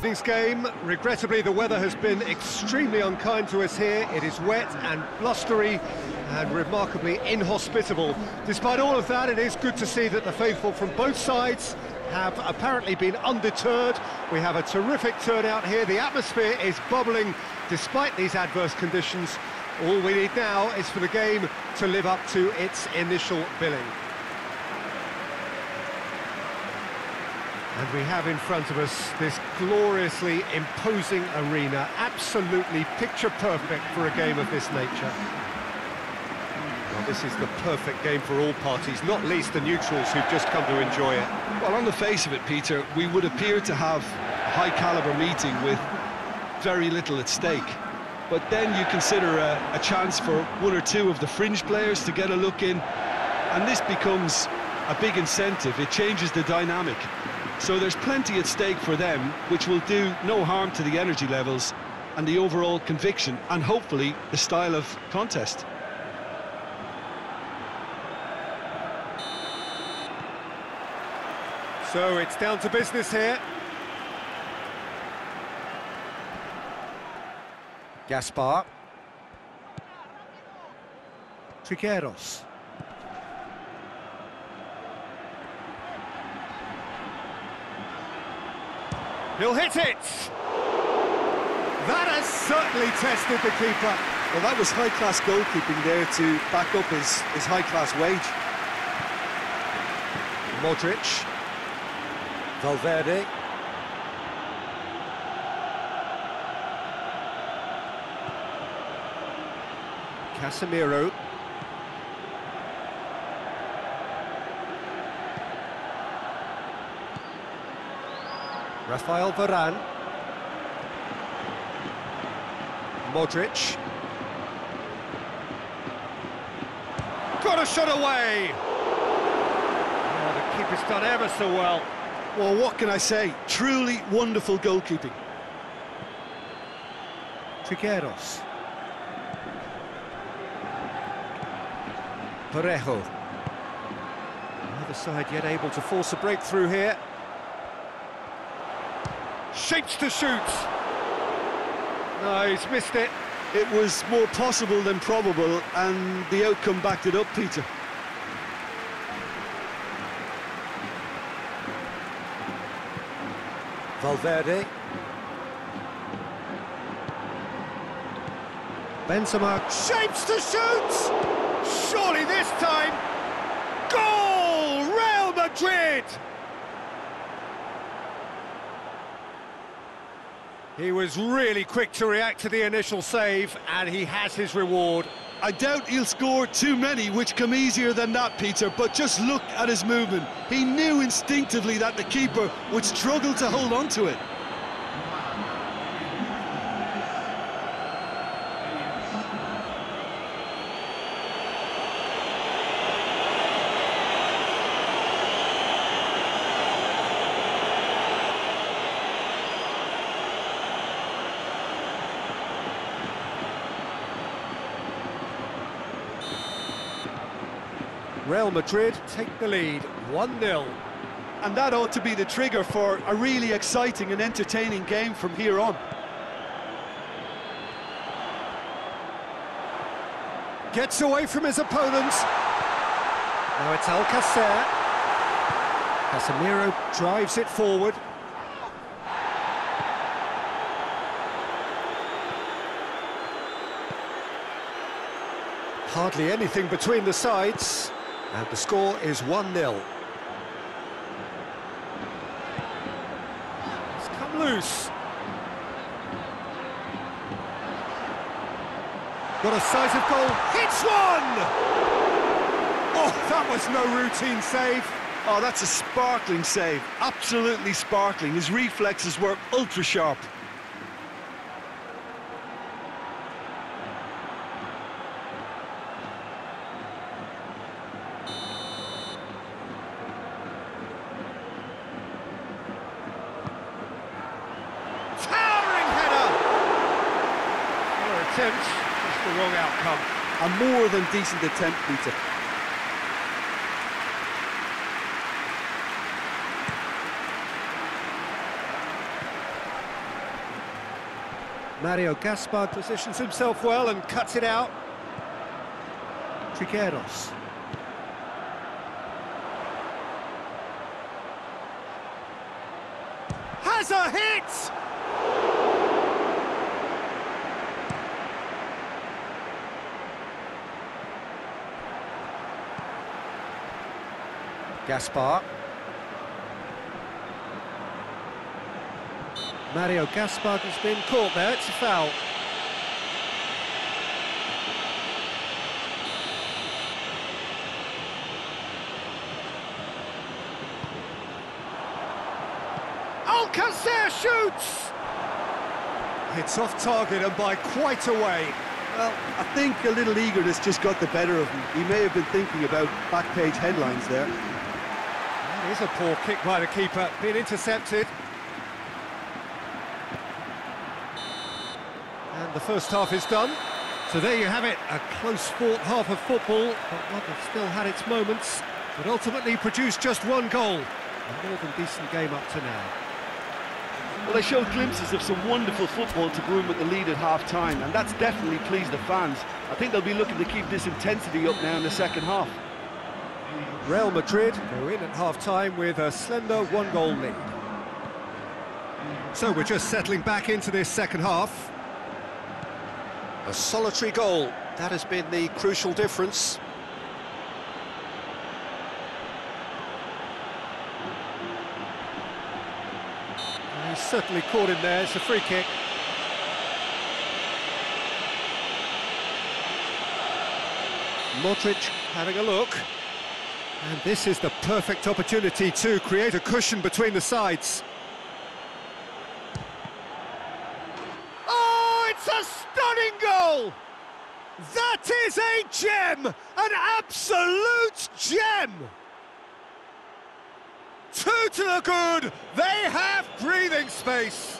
This game, regrettably, the weather has been extremely unkind to us here. It is wet and blustery and remarkably inhospitable. Despite all of that, it is good to see that the faithful from both sides have apparently been undeterred. We have a terrific turnout here. The atmosphere is bubbling despite these adverse conditions. All we need now is for the game to live up to its initial billing. And we have in front of us this gloriously imposing arena, absolutely picture perfect for a game of this nature. Well, this is the perfect game for all parties, not least the neutrals who've just come to enjoy it. Well, on the face of it, Peter, we would appear to have a high-caliber meeting with very little at stake. But then you consider a, a chance for one or two of the fringe players to get a look in, and this becomes a big incentive. It changes the dynamic. So there's plenty at stake for them, which will do no harm to the energy levels and the overall conviction, and hopefully the style of contest. So it's down to business here. Gaspar. Trigueros. He'll hit it! That has certainly tested the keeper. Well, that was high-class goalkeeping there to back up his, his high-class wage. Modric. Valverde. Casemiro. Rafael Varane. Modric. Got a shot away! Oh, the keeper's done ever so well. Well, what can I say? Truly wonderful goalkeeping. Trigueros. Parejo. The side yet able to force a breakthrough here. Shapes to shoot. No, he's missed it. It was more possible than probable, and the outcome backed it up, Peter. Valverde. Benzema shapes to shoot! Surely this time... Goal! Real Madrid! He was really quick to react to the initial save, and he has his reward. I doubt he'll score too many, which come easier than that, Peter, but just look at his movement. He knew instinctively that the keeper would struggle to hold on to it. Real Madrid take the lead, 1-0. And that ought to be the trigger for a really exciting and entertaining game from here on. Gets away from his opponents. Now it's Alcacer. Casemiro drives it forward. Hardly anything between the sides. And the score is 1-0. It's come loose. Got a size of goal, hits one! Oh, that was no routine save. Oh, that's a sparkling save, absolutely sparkling. His reflexes were ultra-sharp. come. A more than decent attempt, Peter. Mario Gaspar positions himself well and cuts it out. Trigueros. Gaspar. Mario Gaspar has been caught there, it's a foul. Alcacer shoots! It's off target and by quite a way. Well, I think a little eagerness just got the better of him. He may have been thinking about back page headlines there. That is a poor kick by the keeper, being intercepted. And the first half is done. So there you have it, a close fought half of football, but one that still had its moments, but ultimately produced just one goal. A more than decent game up to now. Well, they showed glimpses of some wonderful football to go at the lead at half-time, and that's definitely pleased the fans. I think they'll be looking to keep this intensity up now in the second half. Real Madrid go in at half-time with a slender one-goal lead. So we're just settling back into this second half. A solitary goal, that has been the crucial difference. Certainly caught him there, it's a free kick. Modric having a look. And this is the perfect opportunity to create a cushion between the sides. Oh, it's a stunning goal! That is a gem! An absolute gem! Two to the good! They have breathing space!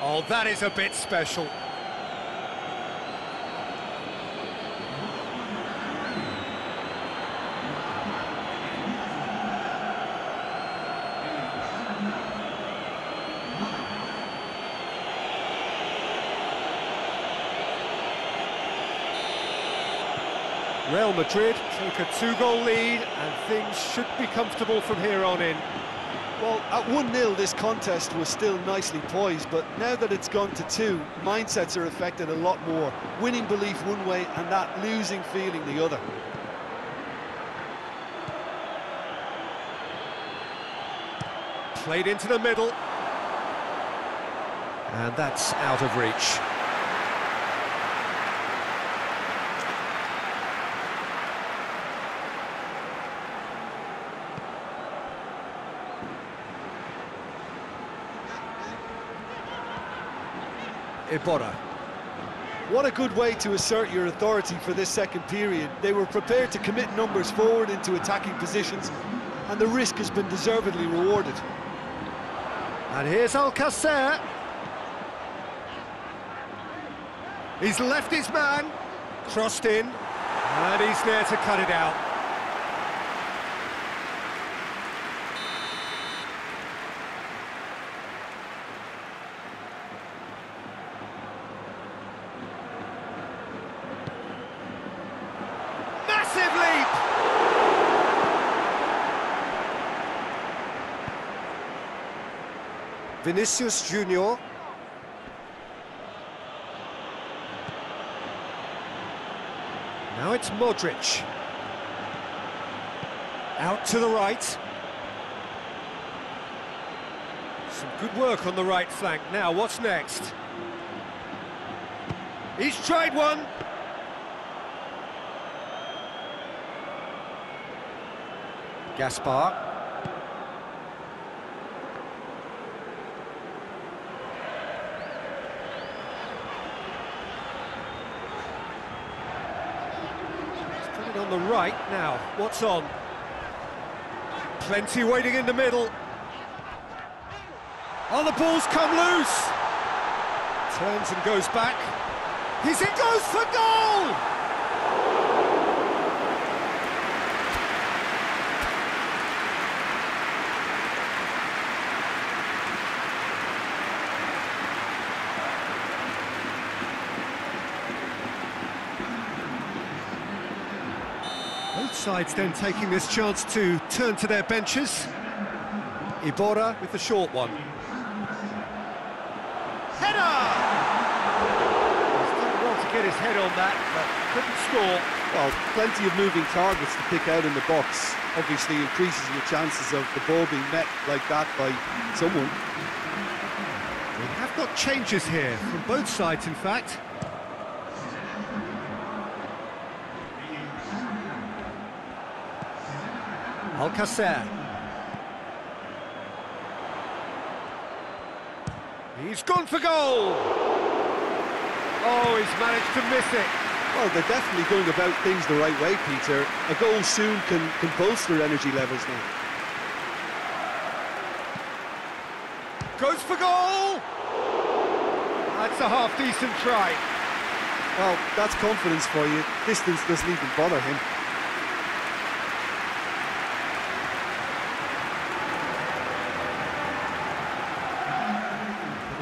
Oh, that is a bit special. Real Madrid take a two-goal lead and things should be comfortable from here on in. Well, at 1-0 this contest was still nicely poised, but now that it's gone to two, mindsets are affected a lot more. Winning belief one way and that losing feeling the other. Played into the middle. And that's out of reach. Iborra. What a good way to assert your authority for this second period. They were prepared to commit numbers forward into attacking positions, and the risk has been deservedly rewarded. And here's Alcacer. He's left his man, crossed in, and he's there to cut it out. Vinicius Junior. Now it's Modric. Out to the right. Some good work on the right flank. Now, what's next? He's tried one. Gaspar. He's put it on the right now. What's on? Plenty waiting in the middle. Oh, the ball's come loose. Turns and goes back. He's in goes for goal! Sides then taking this chance to turn to their benches. Iborra with the short one. Header! He's done well to get his head on that, but couldn't score. Well, plenty of moving targets to pick out in the box. Obviously increases your chances of the ball being met like that by someone. We have got changes here, from both sides in fact. Alcacer. He's gone for goal! Oh, he's managed to miss it. Well, they're definitely going about things the right way, Peter. A goal soon can, can bolster energy levels now. Goes for goal! That's a half-decent try. Well, that's confidence for you. Distance doesn't even bother him.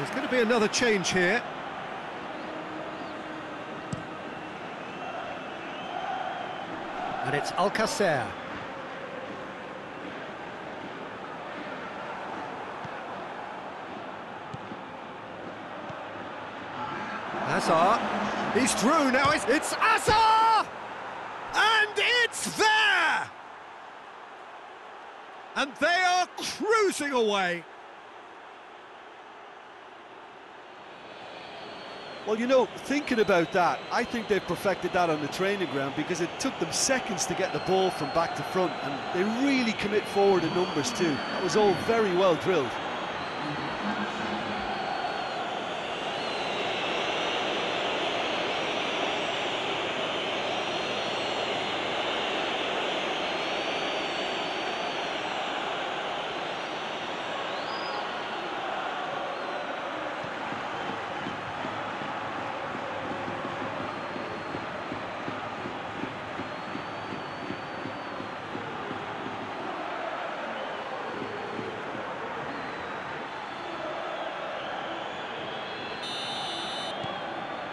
There's going to be another change here. And it's Alcacer. Azar. He's through now. It's, it's Azar! And it's there! And they are cruising away. Well, you know, thinking about that, I think they've perfected that on the training ground because it took them seconds to get the ball from back to front, and they really commit forward in numbers too. That was all very well drilled.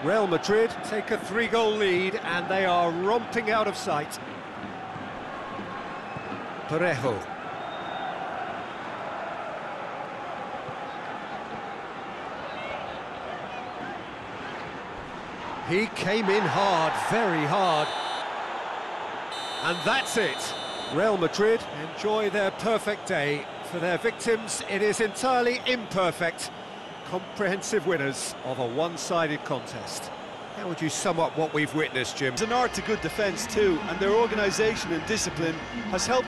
Real Madrid take a three-goal lead and they are romping out of sight. Parejo. He came in hard, very hard. And that's it. Real Madrid enjoy their perfect day. For their victims, it is entirely imperfect comprehensive winners of a one-sided contest. How would you sum up what we've witnessed, Jim? It's an art to good defence too, and their organisation and discipline has helped